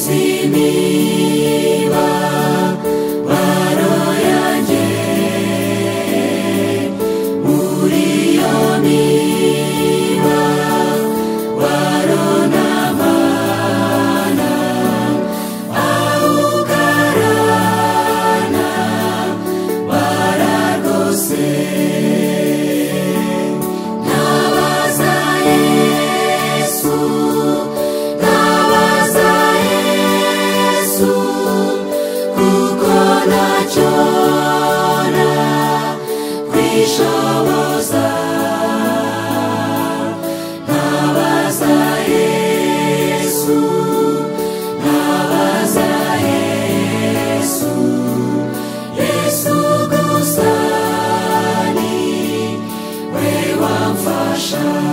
easy me. shine.